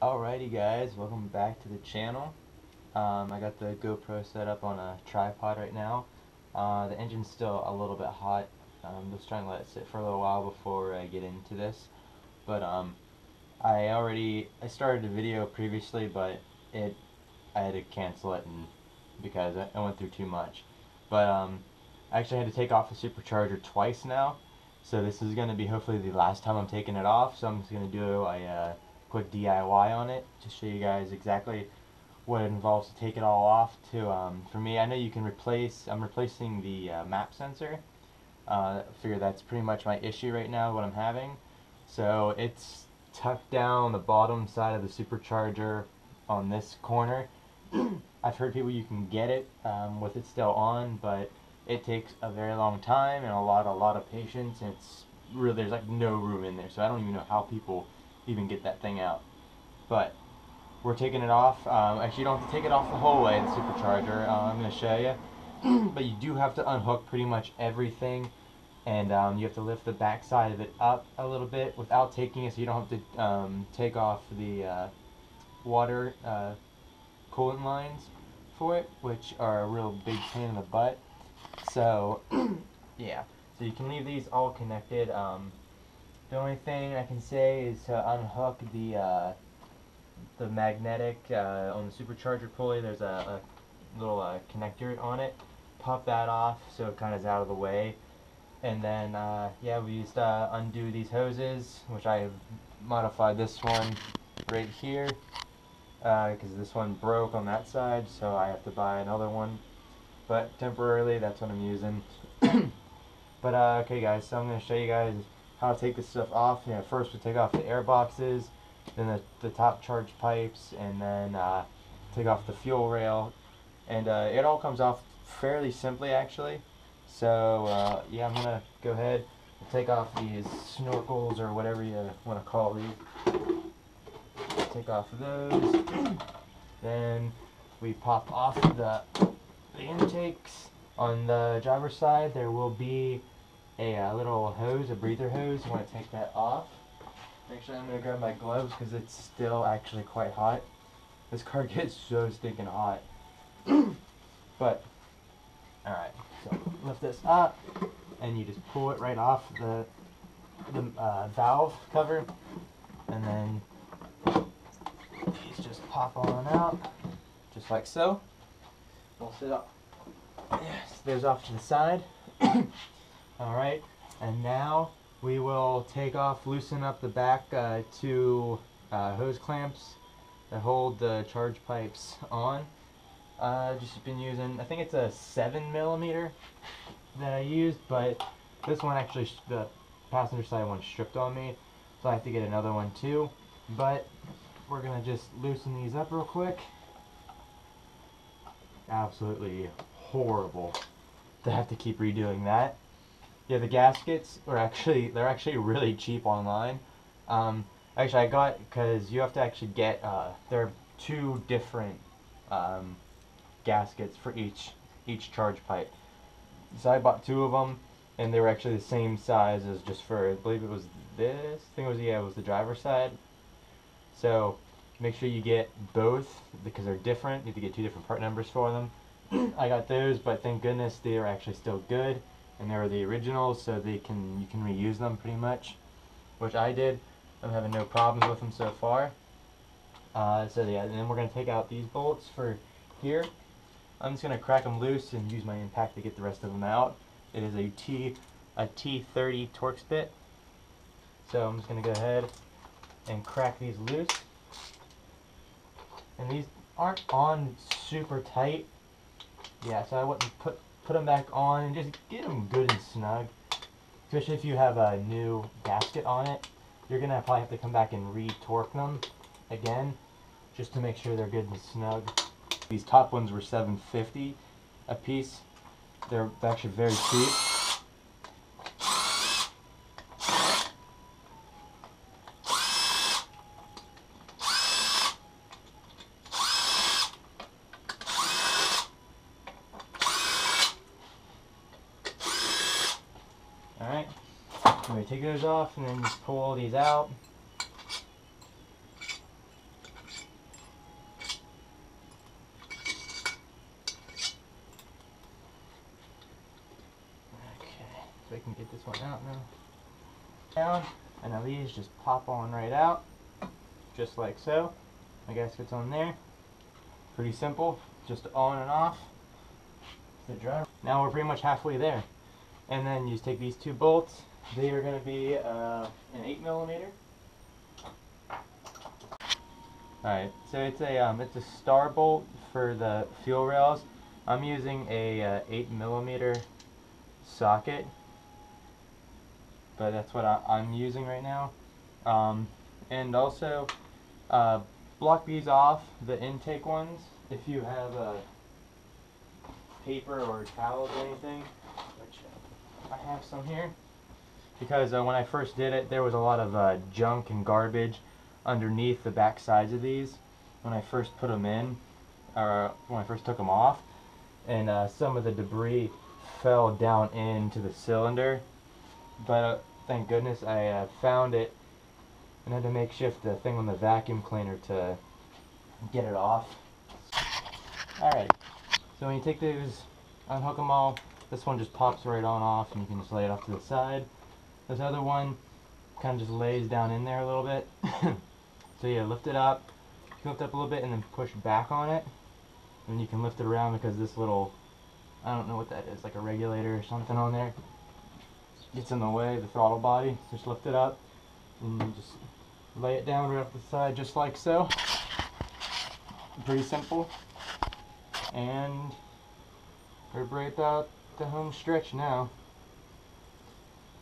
Alrighty guys, welcome back to the channel. Um, I got the GoPro set up on a tripod right now. Uh, the engine's still a little bit hot. I'm just trying to let it sit for a little while before I get into this. But um, I already I started a video previously, but it I had to cancel it and because I, I went through too much. But um, I actually had to take off the supercharger twice now. So this is going to be hopefully the last time I'm taking it off. So I'm just going to do a uh, quick DIY on it to show you guys exactly what it involves to take it all off to um, for me I know you can replace I'm replacing the uh, map sensor. Uh, figure that's pretty much my issue right now what I'm having. So it's tucked down the bottom side of the supercharger on this corner. I've heard people you can get it um, with it still on but it takes a very long time and a lot a lot of patience. And it's really there's like no room in there so I don't even know how people even get that thing out. But we're taking it off. Um, actually, you don't have to take it off the whole way, the supercharger. Uh, I'm going to show you. but you do have to unhook pretty much everything. And um, you have to lift the back side of it up a little bit without taking it so you don't have to um, take off the uh, water uh, coolant lines for it, which are a real big pain in the butt. So, yeah. So you can leave these all connected. The only thing I can say is to unhook the uh, the magnetic uh, on the supercharger pulley. There's a, a little uh, connector on it. Pop that off so it kind of is out of the way. And then, uh, yeah, we used to uh, undo these hoses, which I have modified this one right here because uh, this one broke on that side, so I have to buy another one. But temporarily, that's what I'm using. but okay, guys, so I'm going to show you guys how to take this stuff off. You know, first we take off the air boxes, then the, the top charge pipes, and then uh, take off the fuel rail. And uh, it all comes off fairly simply actually. So uh, yeah, I'm gonna go ahead and take off these snorkels or whatever you want to call these. Take off those. then we pop off the, the intakes. On the driver's side, there will be a uh, little hose, a breather hose. You want to take that off. Actually, I'm going to grab my gloves because it's still actually quite hot. This car gets so stinking hot. but, alright, so lift this up and you just pull it right off the, the uh, valve cover and then these just pop on out just like so. We'll sit up. Yes, there's off to the side. Alright, and now we will take off, loosen up the back uh, two uh, hose clamps that hold the charge pipes on. Uh, just been using, I think it's a 7 millimeter that I used, but this one actually, the passenger side one stripped on me, so I have to get another one too. But we're going to just loosen these up real quick. Absolutely horrible to have to keep redoing that. Yeah, the gaskets are actually they're actually really cheap online. Um, actually, I got because you have to actually get uh, there are two different um, gaskets for each each charge pipe. So I bought two of them, and they were actually the same size as just for I believe it was this. I think it was yeah, it was the driver's side. So make sure you get both because they're different. You have to get two different part numbers for them. I got those, but thank goodness they are actually still good and they were the originals so they can you can reuse them pretty much which I did. I'm having no problems with them so far. Uh, so yeah and then we're gonna take out these bolts for here. I'm just gonna crack them loose and use my impact to get the rest of them out. It is a T a T30 Torx bit. So I'm just gonna go ahead and crack these loose. And these aren't on super tight. Yeah so I wouldn't put put them back on and just get them good and snug. Especially if you have a new gasket on it. You're going to probably have to come back and re-torque them again just to make sure they're good and snug. These top ones were 750 a piece. They're actually very cheap. goes off and then just pull all these out. So I can get this one out now. Down, and now these just pop on right out, just like so. My gasket's on there. Pretty simple, just on and off the driver. Now we're pretty much halfway there. And then you just take these two bolts, they are going to be uh, an 8 millimeter. Alright, so it's a um, it's a star bolt for the fuel rails. I'm using a uh, 8 millimeter socket, but that's what I, am using right now. Um, and also, uh, block these off, the intake ones, if you have a paper or towels or anything, which I have some here. Because uh, when I first did it, there was a lot of uh, junk and garbage underneath the back sides of these when I first put them in, or when I first took them off, and uh, some of the debris fell down into the cylinder. But uh, thank goodness I uh, found it and had to makeshift the thing on the vacuum cleaner to get it off. Alright, so when you take these, unhook them all, this one just pops right on off and you can just lay it off to the side. This other one kind of just lays down in there a little bit. So yeah, lift it up, lift up a little bit and then push back on it. And you can lift it around because this little, I don't know what that is, like a regulator or something on there. Gets in the way, the throttle body. Just lift it up and just lay it down right off the side just like so. Pretty simple. And we're right about the home stretch now.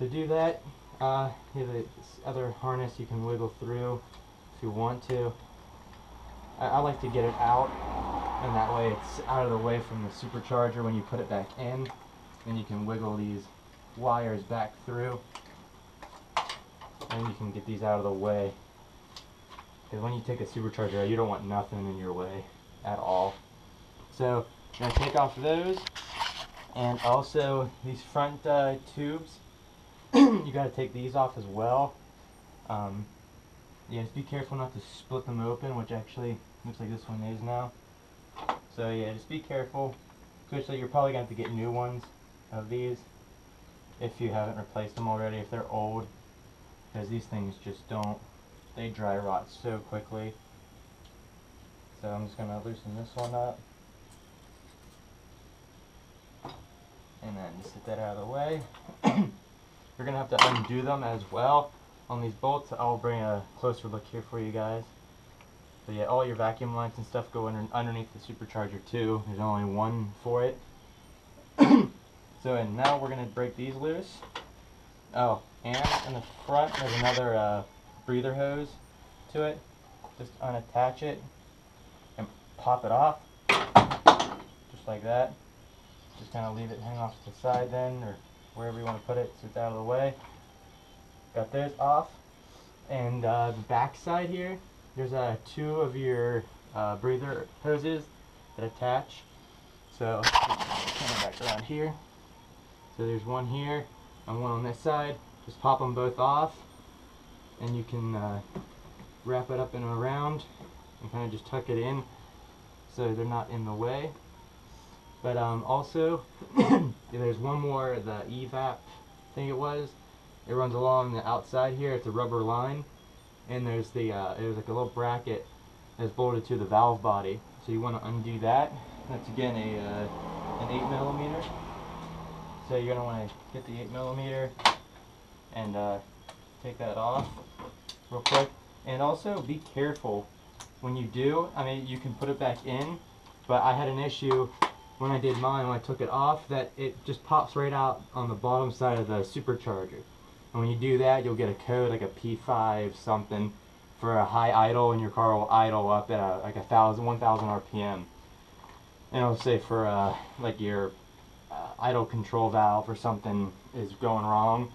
To do that, uh, you have this other harness you can wiggle through if you want to. I, I like to get it out, and that way it's out of the way from the supercharger when you put it back in. And you can wiggle these wires back through, and you can get these out of the way. Because when you take a supercharger out, you don't want nothing in your way at all. So, I'm going to take off those, and also these front uh, tubes, you got to take these off as well. Um, yeah, just be careful not to split them open, which actually looks like this one is now. So yeah, just be careful. Especially you're probably going to have to get new ones of these if you haven't replaced them already, if they're old. Because these things just don't, they dry rot so quickly. So I'm just going to loosen this one up. And then just get that out of the way. You're going to have to undo them as well on these bolts. I'll bring a closer look here for you guys. So yeah, all your vacuum lines and stuff go under, underneath the supercharger too. There's only one for it. so and now we're going to break these loose. Oh, and in the front there's another uh, breather hose to it. Just unattach it and pop it off. Just like that. Just kind of leave it hang off to the side then, or wherever you want to put it so it's out of the way. Got those off. And uh, the back side here, there's uh, two of your uh, breather hoses that attach. So, back around here. So there's one here and one on this side. Just pop them both off and you can uh, wrap it up and around and kind of just tuck it in so they're not in the way. But um, also, there's one more, the EVAP thing it was, it runs along the outside here. It's a rubber line, and there's the uh, there's like a little bracket that's bolted to the valve body. So you want to undo that. That's again a uh, an eight millimeter. So you're gonna want to get the eight millimeter and uh, take that off real quick. And also be careful when you do. I mean, you can put it back in, but I had an issue when I did mine when I took it off that it just pops right out on the bottom side of the supercharger. And when you do that, you'll get a code like a P5 something for a high idle, and your car will idle up at a, like a thousand, 1,000 RPM. And it'll say for uh, like your uh, idle control valve or something is going wrong.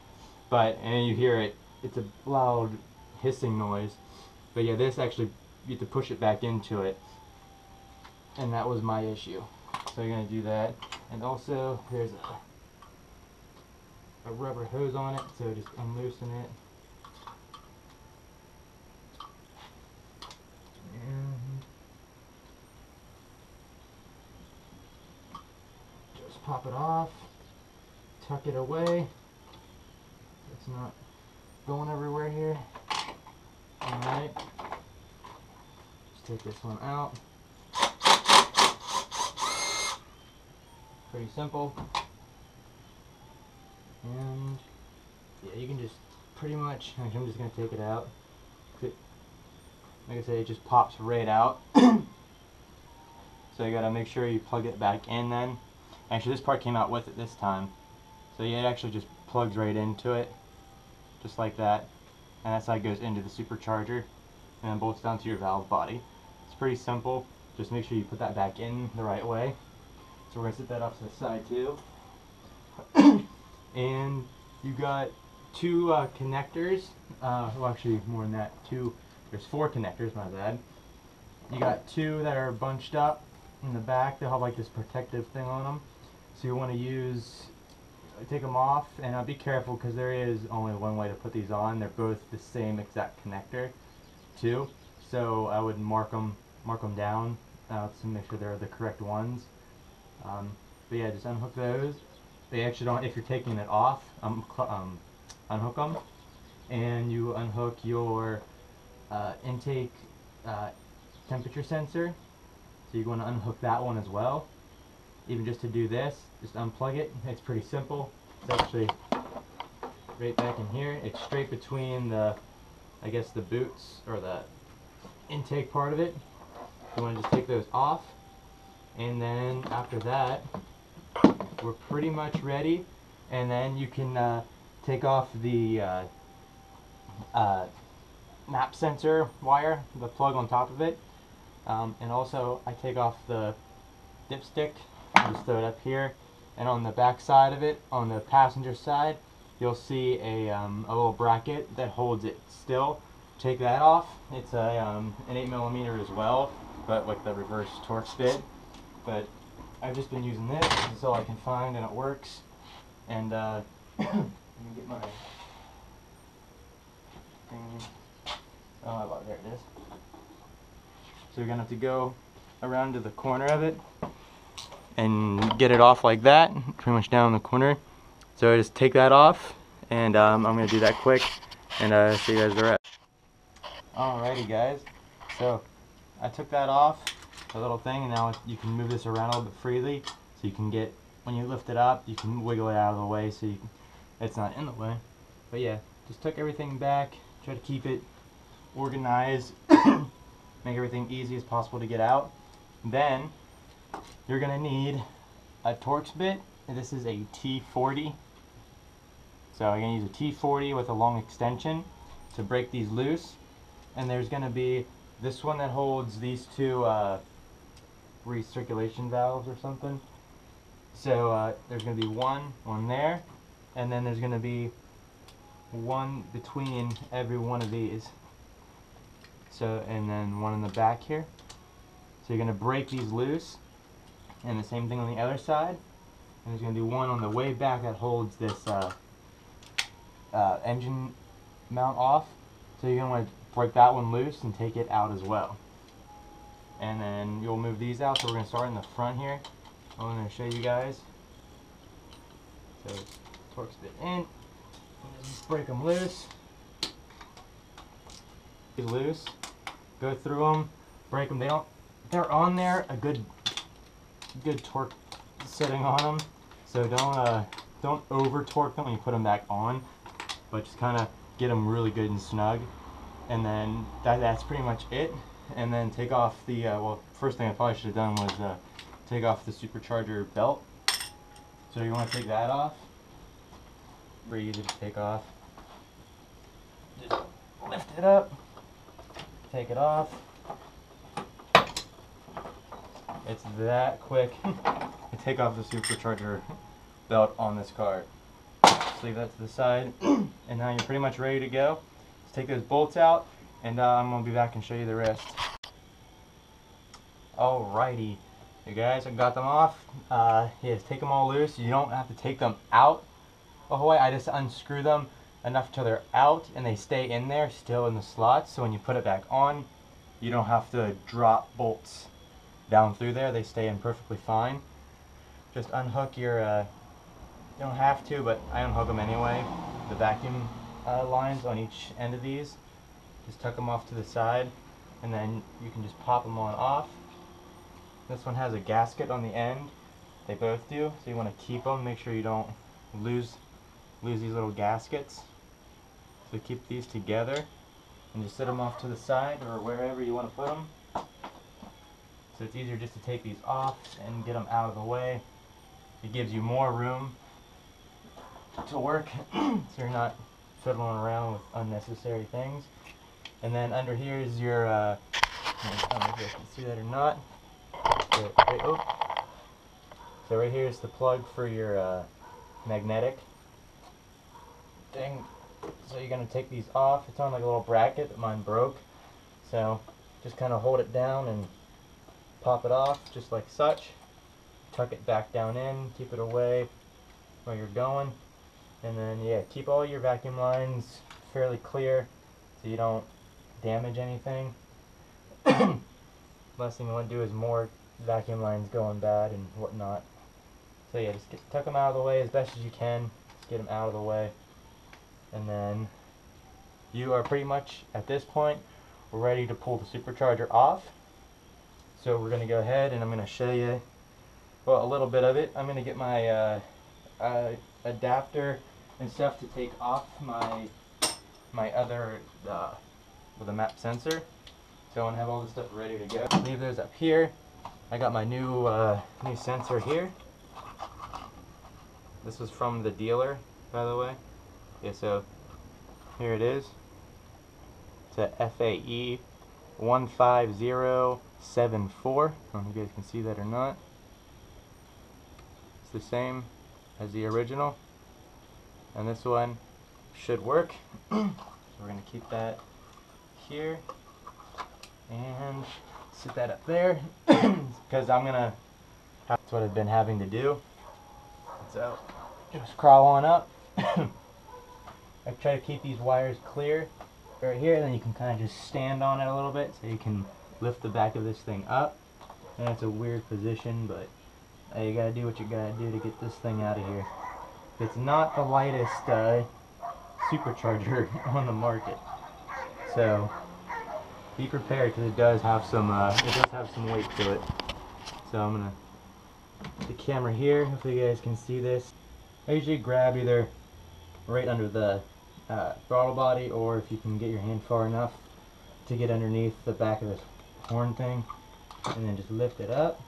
But and you hear it, it's a loud hissing noise. But yeah, this actually you have to push it back into it, and that was my issue. So you're gonna do that, and also there's a a rubber hose on it, so just unloosen it. Just pop it off, tuck it away, it's not going everywhere here. Alright. Just take this one out. Pretty simple. And yeah, you can just pretty much, I'm just going to take it out. Like I say, it just pops right out. so you got to make sure you plug it back in then. Actually, this part came out with it this time. So yeah, it actually just plugs right into it, just like that. And that side goes into the supercharger and then bolts down to your valve body. It's pretty simple. Just make sure you put that back in the right way. So we're going to set that off to the side too. and you got two uh, connectors, uh, well actually more than that, two, there's four connectors, my bad. You got two that are bunched up in the back, they have like this protective thing on them. So you want to use, take them off, and uh, be careful because there is only one way to put these on. They're both the same exact connector, too. So I would mark them, mark them down uh, to make sure they're the correct ones. Um, but yeah, just unhook those. They actually don't, if you're taking it off, um, um, unhook them, and you unhook your uh, intake uh, temperature sensor. So you're going to unhook that one as well. Even just to do this, just unplug it. It's pretty simple. It's actually right back in here. It's straight between the, I guess the boots or the intake part of it. You want to just take those off. And then after that, we're pretty much ready. And then you can uh, take off the uh, uh, map sensor wire, the plug on top of it. Um, and also I take off the dipstick, I just throw it up here. And on the back side of it, on the passenger side, you'll see a, um, a little bracket that holds it still. Take that off. It's a, um, an 8 millimeter as well, but like the reverse Torx bit. But I've just been using this. It's all I can find, and it works. And uh, let me get my thing. Oh, well, there it is. So you're gonna have to go around to the corner of it and get it off like that, pretty much down the corner. So I just take that off, and um, I'm gonna do that quick, and uh, show you guys the rest. Alrighty, guys. So I took that off, the little thing, and now you can move this around a little bit freely, so you can get when you lift it up, you can wiggle it out of the way, so can, it's not in the way. But yeah, just took everything back, try to keep it organized, make everything easy as possible to get out. Then you're gonna need a Torx bit. This is a T40. So I'm gonna use a T40 with a long extension to break these loose. And there's gonna be this one that holds these two uh, recirculation valves or something. So uh, there's gonna be one, one there, and then there's gonna be one between every one of these. So, and then one in the back here. So you're going to break these loose. And the same thing on the other side. And there's going to be one on the way back that holds this uh, uh, engine mount off. So you're going to want to break that one loose and take it out as well. And then you'll move these out. So we're going to start in the front here. I'm going to show you guys. So Torx bit in. Just break them loose. Loose. Go through them. Break them. They don't. They're on there a good, good torque setting on them. So don't uh, don't over torque them when you put them back on, but just kind of get them really good and snug. And then that that's pretty much it. And then take off the uh, well. First thing I probably should have done was uh, take off the supercharger belt. So you want to take that off. Pretty easy to take off. Just lift it up, take it off. It's that quick to take off the supercharger belt on this car. Just leave that to the side, and now you're pretty much ready to go. Take those bolts out, and uh, I'm to be back and show you the rest. Alrighty, you guys, I got them off. Uh, yes, take them all loose. You don't have to take them out whole way. I just unscrew them enough till they're out and they stay in there still in the slots. So when you put it back on, you don't have to drop bolts down through there. They stay in perfectly fine. Just unhook your, uh, you don't have to, but I unhook them anyway. the vacuum uh, lines on each end of these. Just tuck them off to the side and then you can just pop them on off. This one has a gasket on the end. They both do, so you want to keep them. Make sure you don't lose lose these little gaskets. So keep these together and just set them off to the side or wherever you want to put them. So it's easier just to take these off and get them out of the way. It gives you more room to work so you're not fiddling around with unnecessary things. And then under here is your, uh, I don't know if you can see that or not. So right, oh. so right here is the plug for your uh, magnetic thing. So you're going to take these off. It's on like a little bracket, but mine broke. So just kind of hold it down and pop it off just like such. Tuck it back down in, keep it away where you're going. And then yeah, keep all your vacuum lines fairly clear so you don't damage anything. Last thing you want to do is more vacuum lines going bad and whatnot. So yeah, just get, tuck them out of the way as best as you can. Just get them out of the way. And then you are pretty much, at this point, ready to pull the supercharger off. So we're going to go ahead and I'm going to show you, well, a little bit of it. I'm going to get my uh, uh, adapter and stuff to take off my my other uh, with a map sensor. So I want to have all this stuff ready to go. Leave those up here. I got my new uh, new sensor here. This was from the dealer, by the way. Yeah, so here it is. It's a FAE 15074. I don't know if you guys can see that or not. It's the same as the original. And this one should work. so we're going to keep that here. And sit that up there because I'm gonna that's what I've been having to do. So just crawl on up. I try to keep these wires clear right here and then you can kind of just stand on it a little bit so you can lift the back of this thing up. And it's a weird position but uh, you gotta do what you gotta do to get this thing out of here it's not the lightest uh, supercharger on the market so be prepared because it does have some uh, it does have some weight to it. So I'm gonna put the camera here. Hopefully you guys can see this. I usually grab either right under the uh, throttle body or if you can get your hand far enough to get underneath the back of this horn thing and then just lift it up.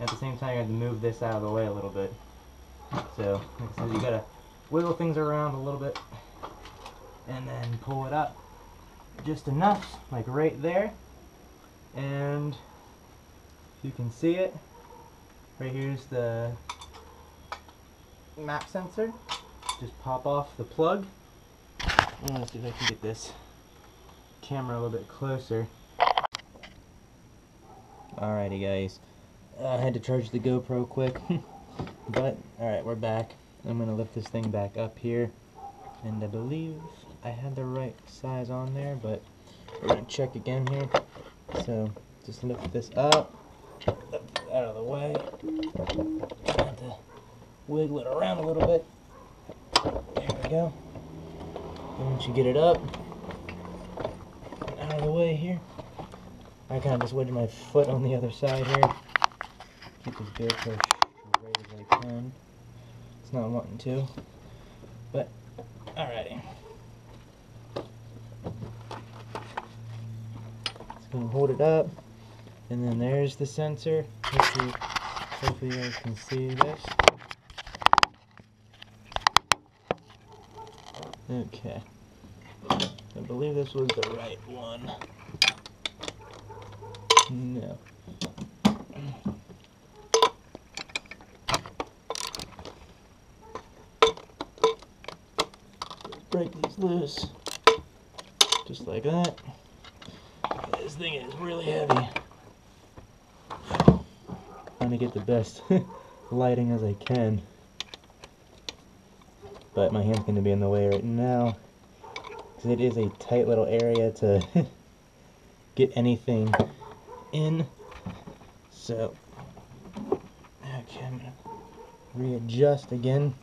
At the same time you have to move this out of the way a little bit. So like I said, you gotta wiggle things around a little bit and then pull it up just enough, like right there. And you can see it. Right here's the map sensor. Just pop off the plug. Let's see if I can get this camera a little bit closer. Alrighty guys, uh, I had to charge the GoPro quick, but alright we're back. I'm going to lift this thing back up here, and I believe I had the right size on there, but we're going to check again here. So just lift this up, out of the way, and to wiggle it around a little bit. There we go. And once you get it up, out of the way here, I kind of just wedge my foot on the other side here. Keep this GoPro straight as I can. It's not wanting to, but alrighty. Hold it up. And then there's the sensor. Hopefully you guys can see this. Okay. I believe this was the right one. No. Break these loose. Just like that this thing is really heavy. Trying to get the best lighting as I can. But my hand's going to be in the way right now. Because it is a tight little area to get anything in. So, okay, I'm going to readjust again.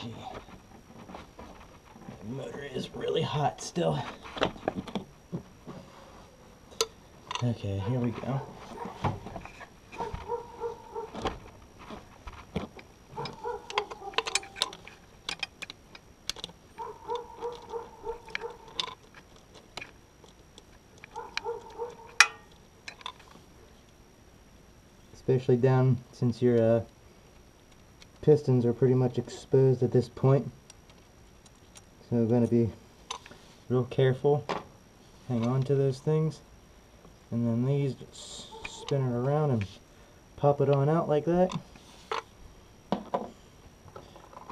Gee. The motor is really hot still. Okay, here we go. Especially down since your uh, pistons are pretty much exposed at this point. So I'm going to be real careful. Hang on to those things. And then these just spin it around and pop it on out like that.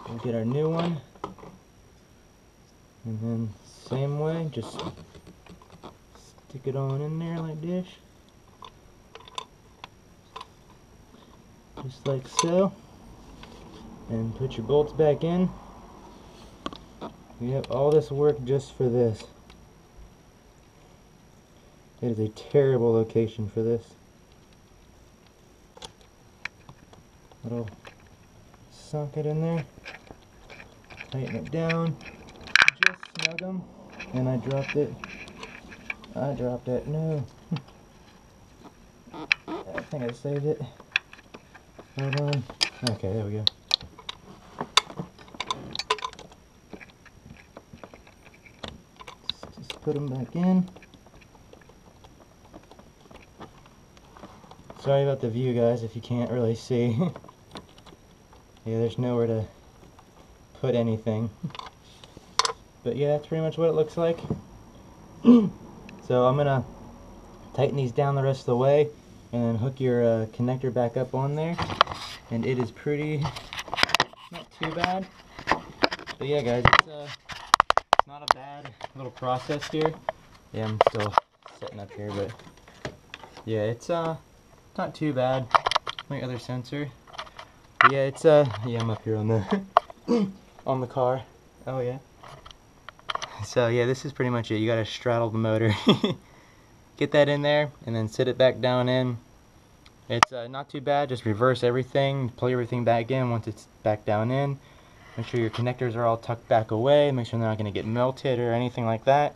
We'll get our new one. And then same way, just stick it on in there like this. Just like so. And put your bolts back in. You have all this work just for this. It is a terrible location for this. Little socket in there. Tighten it down. Just snug them. And I dropped it. I dropped it. No. I think I saved it. Hold on. Okay, there we go. Just put them back in. Sorry about the view guys if you can't really see. yeah, there's nowhere to put anything. But yeah, that's pretty much what it looks like. so I'm gonna tighten these down the rest of the way and then hook your uh, connector back up on there. And it is pretty, not too bad. But yeah guys, it's, uh, it's not a bad little process here. Yeah, I'm still setting up here, but yeah, it's uh, not too bad. My other sensor. But yeah, it's uh, yeah, I'm up here on the on the car. Oh yeah. So yeah, this is pretty much it. You gotta straddle the motor. Get that in there, and then sit it back down in. It's uh, not too bad. Just reverse everything, pull everything back in once it's back down in. Make sure your connectors are all tucked back away. Make sure they're not gonna get melted or anything like that.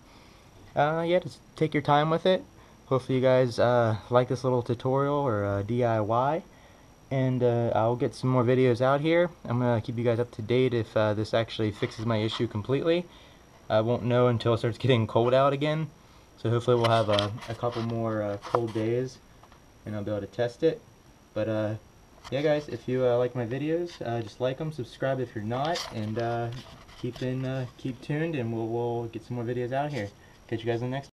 Uh, yeah, just take your time with it. Hopefully you guys uh, like this little tutorial or uh, DIY. And uh, I'll get some more videos out here. I'm going to keep you guys up to date if uh, this actually fixes my issue completely. I won't know until it starts getting cold out again. So hopefully we'll have a, a couple more uh, cold days and I'll be able to test it. But uh, yeah guys, if you like my videos, just like them, subscribe if you're not, and keep in keep tuned and we'll, we'll get some more videos out here. Catch you guys in the next